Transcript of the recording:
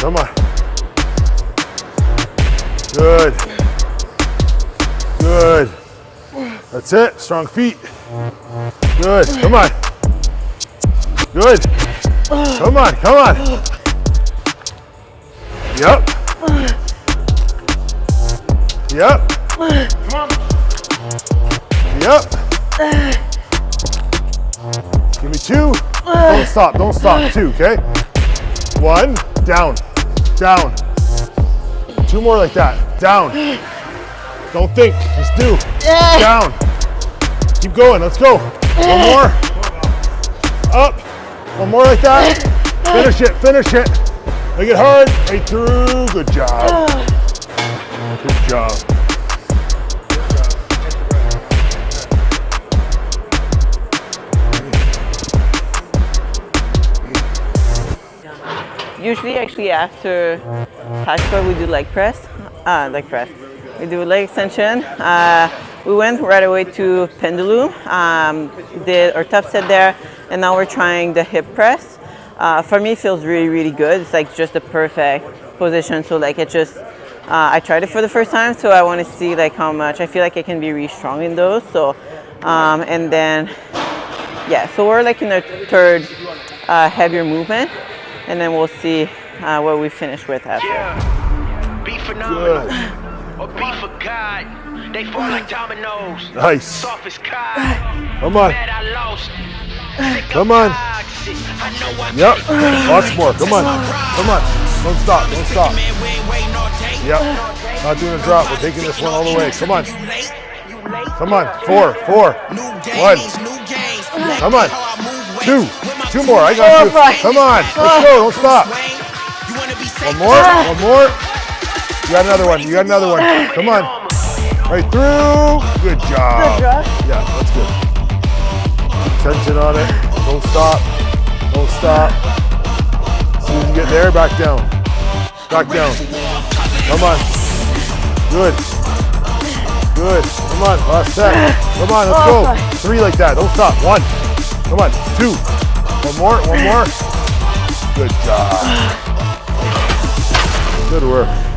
Come on. Good. Good. That's it. Strong feet. Good. Come on. Good. Come on. Come on. Yep. Yep. Yep. Give me two. Don't stop. Don't stop. Two. Okay. One. Down. Down. Two more like that. Down. Don't think. Just do. Down. Keep going. Let's go. One more. Up. One more like that. Finish it. Finish it. Make it hard. Right through. Good job. Good job. Usually, actually, after hash bar, we do leg press. Uh, leg press. We do leg extension. Uh, we went right away to pendulum. Um, did our top set there, and now we're trying the hip press. Uh, for me, feels really, really good. It's like just the perfect position. So like it just, uh, I tried it for the first time, so I want to see like how much. I feel like I can be really strong in those. So, um, and then, yeah. So we're like in the third uh, heavier movement and then we'll see uh, what we finish with after. Yeah. Be phenomenal. Good. Or be for God. They fall like dominoes. Nice. Soft as. Come on. I lost. Come on. I know I'm Yep. Lots more. Come on. Come on. Don't stop. Don't stop. Yep. Not doing a drop. We're taking this one all the way. Come on. Come on. Four. Four. One. Come on. Two. Two more. I got oh you. Come on. Let's go. Don't stop. One more. Ah. One more. You got another one. You got another one. Come on. Right through. Good job. Good job. Yeah, that's good. Tension on it. Don't stop. Don't stop. See if you can get there. Back down. Back down. Come on. Good. Good. Come on. Last set. Come on. Let's oh go. Three like that. Don't stop. One. Come on. Two. One more. One more. Good job. Good work.